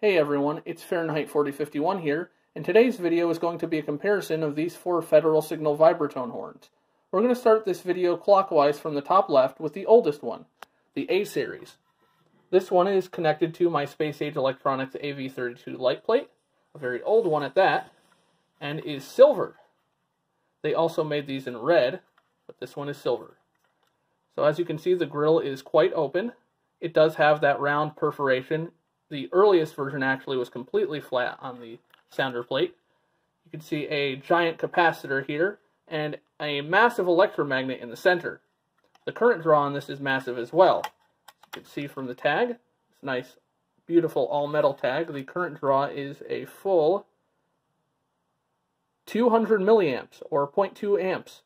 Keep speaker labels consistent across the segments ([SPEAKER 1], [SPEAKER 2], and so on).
[SPEAKER 1] Hey everyone, it's Fahrenheit 4051 here, and today's video is going to be a comparison of these four Federal Signal Vibratone horns. We're going to start this video clockwise from the top left with the oldest one, the A series. This one is connected to my Space Age Electronics AV32 light plate, a very old one at that, and is silver. They also made these in red, but this one is silver. So as you can see, the grill is quite open. It does have that round perforation. The earliest version actually was completely flat on the sounder plate. You can see a giant capacitor here and a massive electromagnet in the center. The current draw on this is massive as well. As you can see from the tag, it's nice, beautiful all-metal tag. The current draw is a full 200 milliamps or 0.2 amps.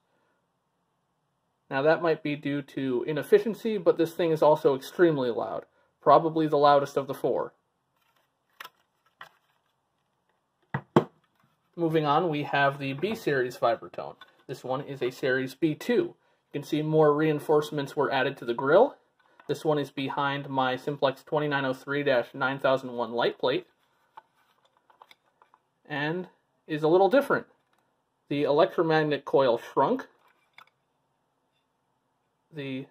[SPEAKER 1] Now that might be due to inefficiency, but this thing is also extremely loud. Probably the loudest of the four. Moving on, we have the B series Vibratone. This one is a series B2. You can see more reinforcements were added to the grill. This one is behind my Simplex 2903-9001 light plate. And is a little different. The electromagnet coil shrunk. The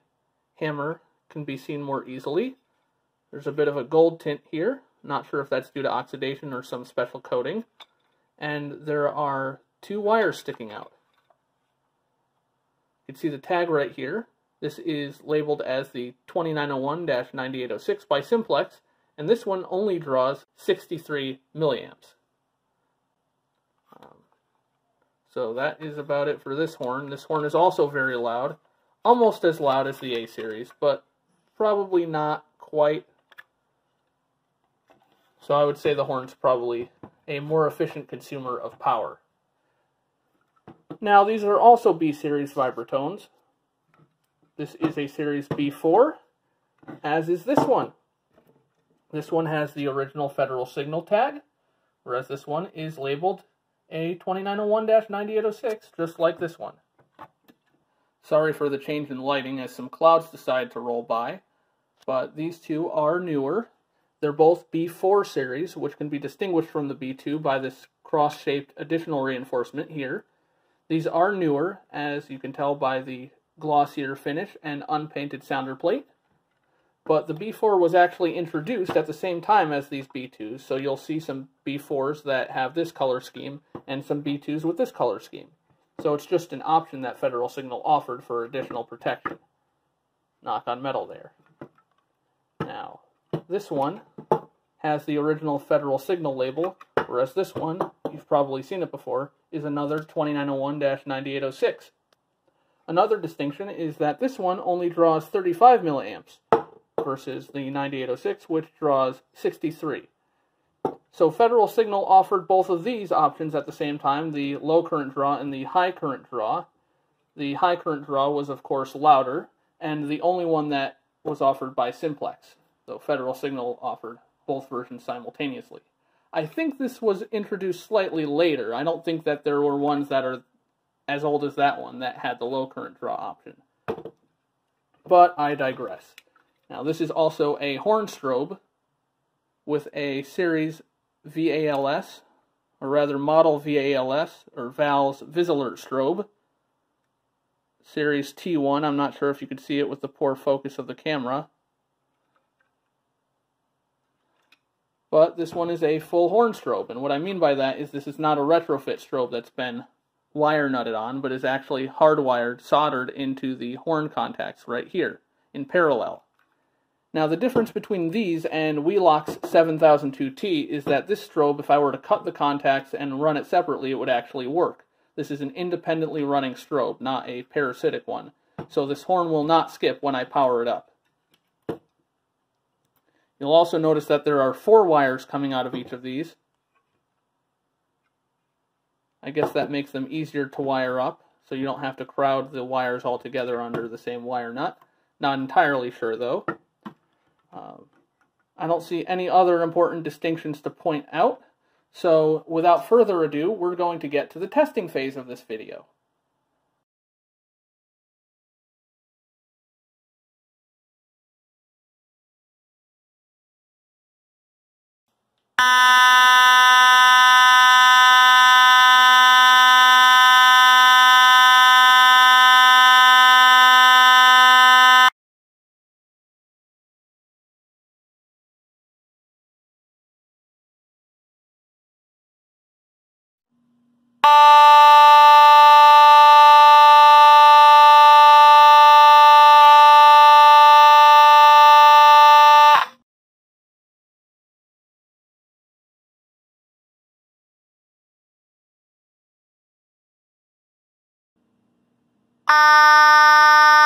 [SPEAKER 1] hammer can be seen more easily. There's a bit of a gold tint here. Not sure if that's due to oxidation or some special coating. And there are two wires sticking out. You can see the tag right here. This is labeled as the 2901-9806 by Simplex, and this one only draws 63 milliamps. Um, so that is about it for this horn. This horn is also very loud, almost as loud as the A series, but probably not quite so I would say the horn's probably a more efficient consumer of power. Now these are also B series vibratones. This is a series B4, as is this one. This one has the original Federal Signal tag, whereas this one is labeled a 2901-9806, just like this one. Sorry for the change in lighting as some clouds decide to roll by, but these two are newer. They're both B4 series, which can be distinguished from the B2 by this cross-shaped additional reinforcement here. These are newer, as you can tell by the glossier finish and unpainted sounder plate. But the B4 was actually introduced at the same time as these B2s, so you'll see some B4s that have this color scheme and some B2s with this color scheme. So it's just an option that Federal Signal offered for additional protection. Knock on metal there. Now, this one has the original Federal Signal label, whereas this one, you've probably seen it before, is another 2901-9806. Another distinction is that this one only draws 35 milliamps versus the 9806, which draws 63. So Federal Signal offered both of these options at the same time, the low current draw and the high current draw. The high current draw was, of course, louder, and the only one that was offered by Simplex though Federal Signal offered both versions simultaneously. I think this was introduced slightly later. I don't think that there were ones that are as old as that one that had the low current draw option. But I digress. Now, this is also a horn strobe with a series VALS, or rather model VALS, or VALS Visalert strobe. Series T1, I'm not sure if you could see it with the poor focus of the camera. But this one is a full horn strobe, and what I mean by that is this is not a retrofit strobe that's been wire nutted on, but is actually hardwired, soldered into the horn contacts right here, in parallel. Now the difference between these and Wheelock's 7002T is that this strobe, if I were to cut the contacts and run it separately, it would actually work. This is an independently running strobe, not a parasitic one. So this horn will not skip when I power it up. You'll also notice that there are four wires coming out of each of these. I guess that makes them easier to wire up, so you don't have to crowd the wires all together under the same wire nut. Not entirely sure, though. Uh, I don't see any other important distinctions to point out, so without further ado, we're going to get to the testing phase of this video.
[SPEAKER 2] you 啊。